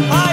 I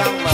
la